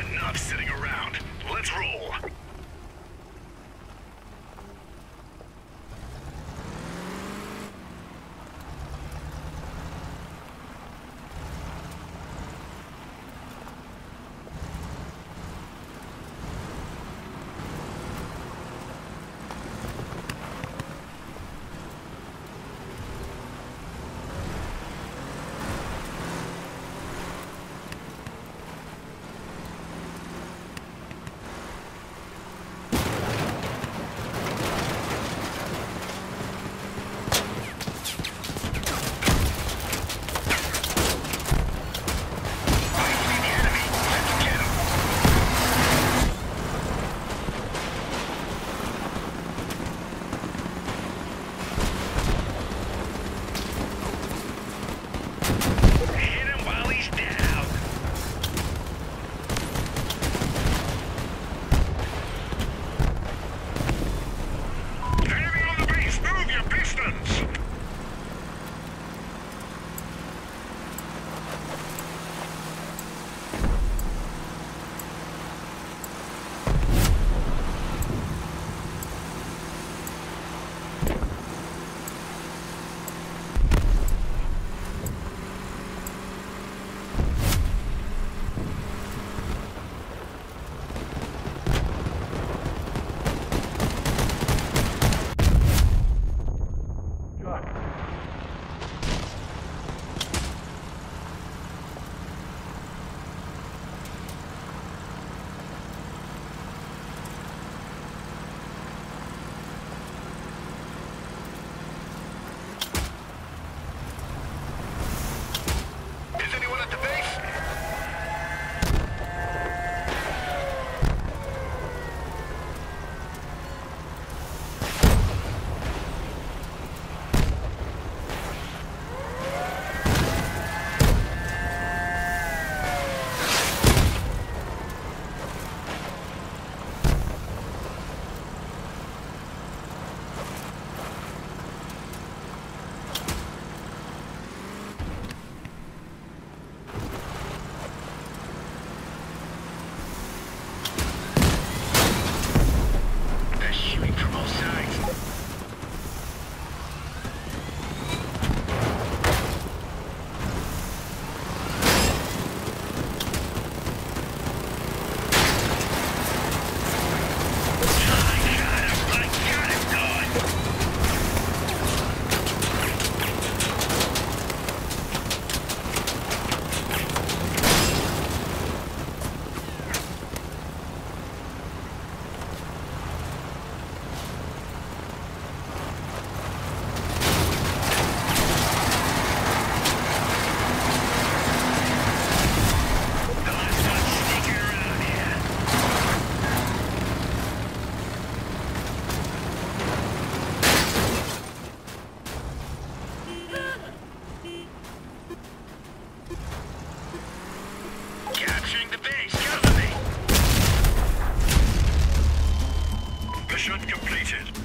Enough sitting around. Let's roll. capturing the base. Cover me. Mission completed.